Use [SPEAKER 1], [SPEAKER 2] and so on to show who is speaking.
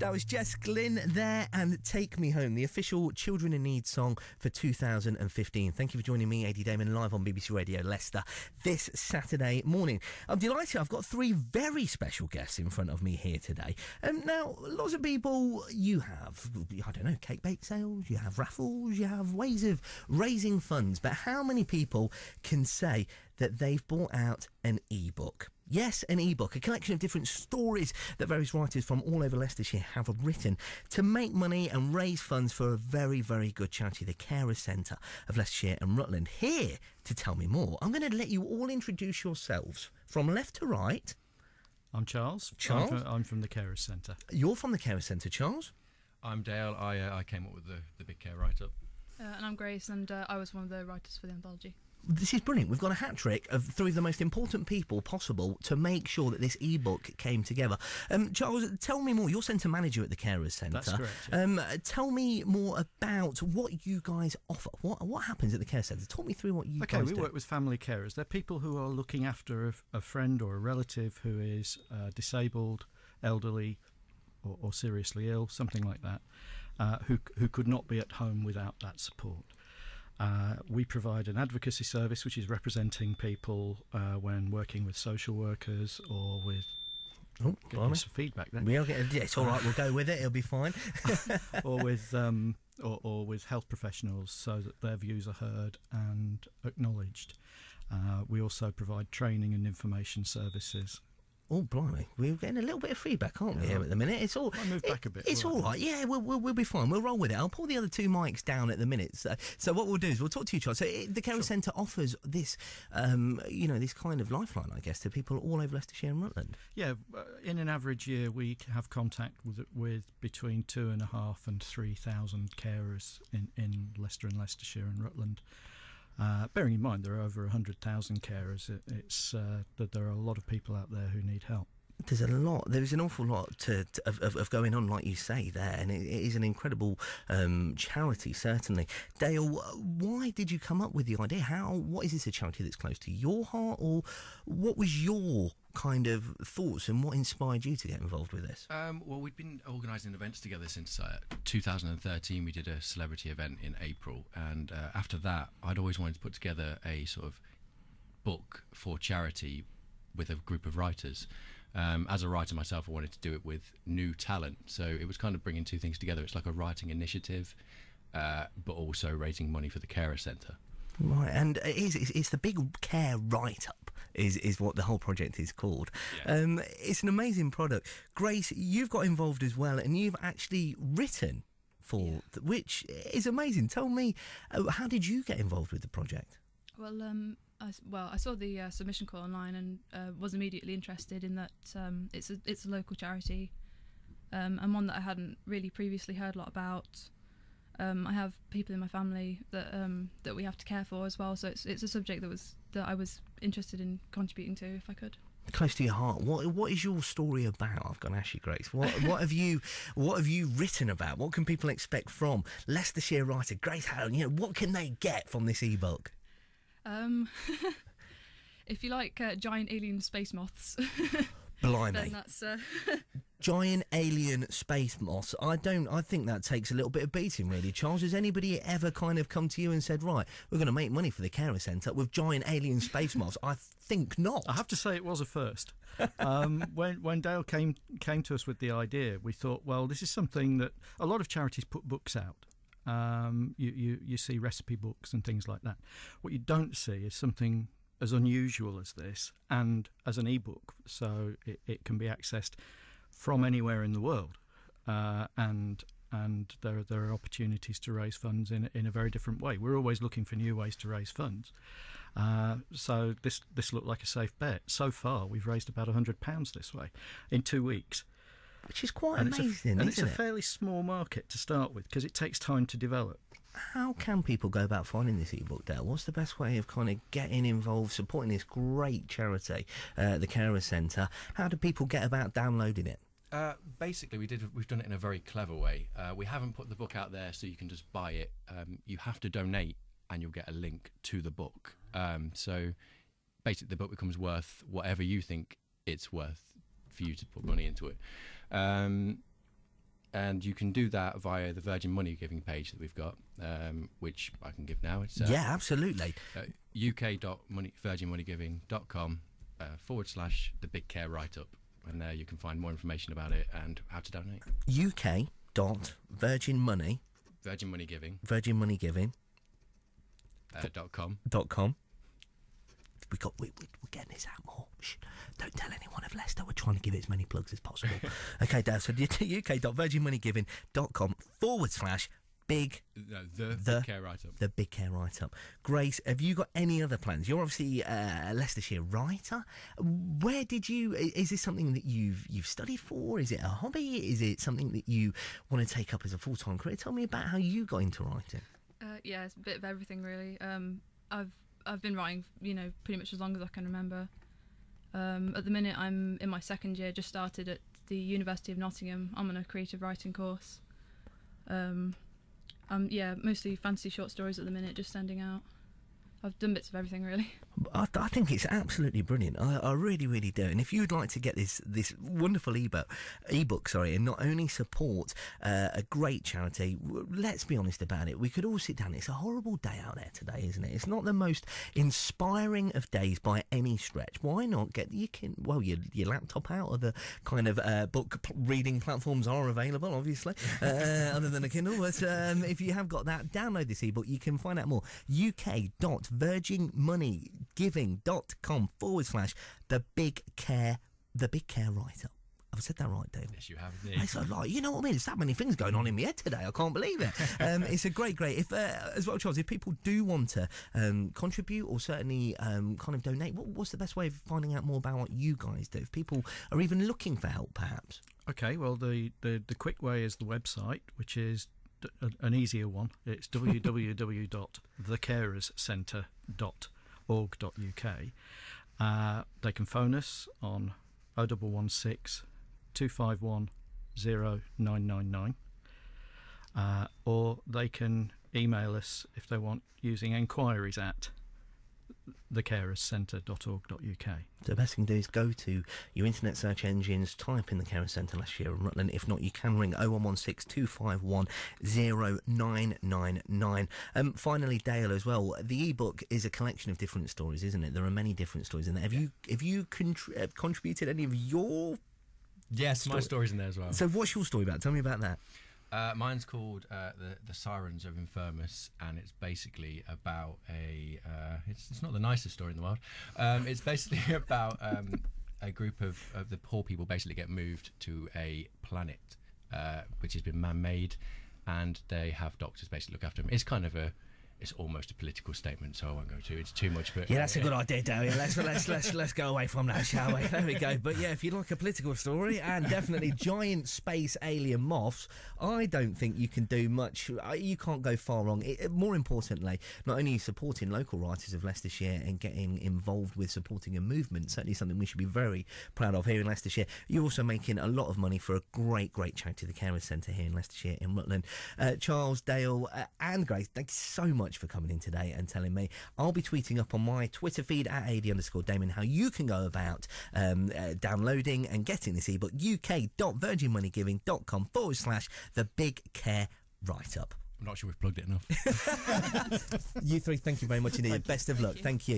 [SPEAKER 1] That was Jess Glynne there and Take Me Home, the official Children in Need song for 2015. Thank you for joining me, Ady Dayman, live on BBC Radio Leicester this Saturday morning. I'm delighted I've got three very special guests in front of me here today. Um, now, lots of people, you have, I don't know, cake bake sales, you have raffles, you have ways of raising funds, but how many people can say that they've bought out an ebook? Yes, an ebook, a collection of different stories that various writers from all over Leicestershire have written to make money and raise funds for a very, very good charity, the Carers Centre of Leicestershire and Rutland. Here to tell me more, I'm going to let you all introduce yourselves from left to right.
[SPEAKER 2] I'm Charles.
[SPEAKER 1] Charles?
[SPEAKER 2] I'm from, I'm from the Carers Centre.
[SPEAKER 1] You're from the Carers Centre, Charles.
[SPEAKER 3] I'm Dale. I uh, I came up with the, the big care write up.
[SPEAKER 4] Uh, and I'm Grace, and uh, I was one of the writers for the anthology.
[SPEAKER 1] This is brilliant. We've got a hat trick of three of the most important people possible to make sure that this ebook came together. Um, Charles, tell me more. You're centre manager at the Carers Centre.
[SPEAKER 2] That's correct, yeah.
[SPEAKER 1] Um, tell me more about what you guys offer. What what happens at the Care Centre? Talk me through what you
[SPEAKER 2] Okay,
[SPEAKER 1] guys
[SPEAKER 2] we work with family carers. They're people who are looking after a, a friend or a relative who is uh, disabled, elderly, or, or seriously ill, something like that, uh, who who could not be at home without that support. Uh, we provide an advocacy service, which is representing people uh, when working with social workers or with.
[SPEAKER 1] Oh,
[SPEAKER 2] some feedback there.
[SPEAKER 1] We are getting, yeah, it's all right. We'll go with it. It'll be fine.
[SPEAKER 2] or with um, or, or with health professionals so that their views are heard and acknowledged. Uh, we also provide training and information services.
[SPEAKER 1] Oh, blimey. We're getting a little bit of feedback, aren't we, here at the minute? It's all.
[SPEAKER 2] I'll move back a bit,
[SPEAKER 1] It's
[SPEAKER 2] all right.
[SPEAKER 1] right. Yeah, we'll, we'll, we'll be fine. We'll roll with it. I'll pull the other two mics down at the minute. So, so what we'll do is we'll talk to you, Charles. So, it, the Carers Centre offers this, um, you know, this kind of lifeline, I guess, to people all over Leicestershire and Rutland.
[SPEAKER 2] Yeah, uh, in an average year, we have contact with with between two and a half and three thousand carers in, in Leicester and Leicestershire and Rutland. Uh, bearing in mind there are over hundred thousand carers, it, it's uh, that there are a lot of people out there who need help.
[SPEAKER 1] There's a lot. There's an awful lot to, to, of, of, of going on, like you say there, and it, it is an incredible um, charity, certainly. Dale, why did you come up with the idea? How? What is this a charity that's close to your heart, or what was your kind of thoughts and what inspired you to get involved with this?
[SPEAKER 3] Um, well, we'd been organising events together since uh, 2013. We did a celebrity event in April, and uh, after that, I'd always wanted to put together a sort of book for charity with a group of writers. Um, as a writer myself, I wanted to do it with new talent, so it was kind of bringing two things together. It's like a writing initiative, uh, but also raising money for the Carer Centre.
[SPEAKER 1] Right, and it is, it's, it's the big care write up, is, is what the whole project is called.
[SPEAKER 3] Yeah.
[SPEAKER 1] Um, it's an amazing product. Grace, you've got involved as well, and you've actually written for, th- which is amazing. Tell me, uh, how did you get involved with the project?
[SPEAKER 4] Well, um, I, s- well, I saw the uh, submission call online and uh, was immediately interested in that um, it's a it's a local charity um, and one that I hadn't really previously heard a lot about. Um, I have people in my family that um, that we have to care for as well, so it's it's a subject that was that I was interested in contributing to if I could.
[SPEAKER 1] Close to your heart. What what is your story about? I've got to ask you, Grace. What what have you what have you written about? What can people expect from Leicestershire writer Grace Haddon? You know, what can they get from this ebook?
[SPEAKER 4] Um, if you like uh, giant alien space moths,
[SPEAKER 1] Blimey.
[SPEAKER 4] then that's uh,
[SPEAKER 1] giant alien space moss. I don't. I think that takes a little bit of beating, really. Charles, has anybody ever kind of come to you and said, "Right, we're going to make money for the Carer Centre with giant alien space moss"? I think not.
[SPEAKER 2] I have to say it was a first. Um, when when Dale came came to us with the idea, we thought, well, this is something that a lot of charities put books out. Um, you, you you see recipe books and things like that. What you don't see is something as unusual as this, and as an ebook, so it, it can be accessed from anywhere in the world, uh, and and there there are opportunities to raise funds in in a very different way. We're always looking for new ways to raise funds. Uh, so this this looked like a safe bet. So far, we've raised about hundred pounds this way in two weeks,
[SPEAKER 1] Which is quite
[SPEAKER 2] and it's
[SPEAKER 1] amazing,
[SPEAKER 2] a, and it's a
[SPEAKER 1] it?
[SPEAKER 2] fairly small market to start with because it takes time to develop.
[SPEAKER 1] How can people go about finding this ebook, Dale? What's the best way of kind of getting involved, supporting this great charity, uh, the Carer Centre? How do people get about downloading it?
[SPEAKER 3] Uh, basically, we did. We've done it in a very clever way. Uh, we haven't put the book out there so you can just buy it. Um, you have to donate, and you'll get a link to the book. Um, so, basically, the book becomes worth whatever you think it's worth for you to put money into it. Um, and you can do that via the Virgin Money Giving page that we've got, um, which I can give now. It's uh,
[SPEAKER 1] yeah, absolutely.
[SPEAKER 3] uh, uk.virginmoneygiving.com uh, forward slash the Big Care Write Up, and there you can find more information about it and how to donate.
[SPEAKER 1] UK dot Virgin Money
[SPEAKER 3] Virgin Money Giving
[SPEAKER 1] Virgin Money Giving
[SPEAKER 3] uh, dot com.
[SPEAKER 1] dot com. We got we, we we're getting this out more. Shh, don't tell anyone of Leicester. We're trying to give it as many plugs as possible. okay, Dad. So UK dot Virgin Money Giving dot com forward slash big
[SPEAKER 3] No, the,
[SPEAKER 1] The-
[SPEAKER 3] Big Care Write Up.
[SPEAKER 1] the big care write up. Grace, have you got any other plans? You're obviously uh, a Leicestershire writer. Where did you? Is this something that you've you've studied for? Is it a hobby? Is it something that you want to take up as a full time career? Tell me about how you got into writing.
[SPEAKER 4] Uh, yeah, it's a bit of everything really. Um, I've I've been writing, you know, pretty much as long as I can remember. Um, at the minute, I'm in my second year. Just started at the University of Nottingham. I'm on a creative writing course. Um, um, yeah, mostly fantasy short stories at the minute, just sending out. I've done bits of everything really.
[SPEAKER 1] I, I think it's absolutely brilliant. I, I really, really do. And if you'd like to get this this wonderful ebook, ebook, sorry, and not only support uh, a great charity, let's be honest about it. We could all sit down. It's a horrible day out there today, isn't it? It's not the most inspiring of days by any stretch. Why not get you can well your your laptop out? Other kind of uh, book reading platforms are available, obviously, uh, other than a Kindle. But um, if you have got that, download this ebook. You can find out more. uk.virginmoneygiving.com forward slash the big care the big care writer. I've said that right, David.
[SPEAKER 3] Yes, you have. indeed.
[SPEAKER 1] It's like you know what I mean. It's that many things going on in my head today. I can't believe it. Um, it's a great, great. If uh, as well, Charles, if people do want to um, contribute or certainly um, kind of donate, what, what's the best way of finding out more about what you guys do? If people are even looking for help, perhaps.
[SPEAKER 2] Okay, well, the, the, the quick way is the website, which is an easier one. It's www.thecarerscentre.org.uk. Uh, they can phone us on 0116 251 0999. Uh, or they can email us if they want using enquiries at thecarerscentre.org.uk.
[SPEAKER 1] So the best thing to do is go to your internet search engines, type in the Carer Centre Leicestershire and Rutland. If not, you can ring 0116 251 0999. Um, finally, Dale, as well, the ebook is a collection of different stories, isn't it? There are many different stories in there. Have you have you contr- uh, contributed any of your.
[SPEAKER 3] Yes, my
[SPEAKER 1] Story-
[SPEAKER 3] story's in there as well.
[SPEAKER 1] So, what's your story about? Tell me about that.
[SPEAKER 3] Uh, mine's called uh, the the Sirens of Infirmus, and it's basically about a. Uh, it's, it's not the nicest story in the world. Um, it's basically about um, a group of, of the poor people basically get moved to a planet uh, which has been man-made, and they have doctors basically look after them. It's kind of a. It's almost a political statement, so I won't go to. It's too much, but
[SPEAKER 1] Yeah, that's a good idea, Dale. Let's let's let's let's go away from that, shall we? There we go. But yeah, if you like a political story and definitely giant space alien moths, I don't think you can do much. You can't go far wrong. It, more importantly, not only supporting local writers of Leicestershire and getting involved with supporting a movement, certainly something we should be very proud of here in Leicestershire. You're also making a lot of money for a great, great charity, the Carers Centre here in Leicestershire in Rutland. Uh, Charles, Dale, uh, and Grace, thank you so much for coming in today and telling me. I'll be tweeting up on my Twitter feed at AD underscore Dayman how you can go about um, uh, downloading and getting this ebook uk.virginmoneygiving.com forward slash the big care write up.
[SPEAKER 3] I'm not sure we've plugged it enough.
[SPEAKER 1] You three, thank you very much indeed. Best of luck. Thank you.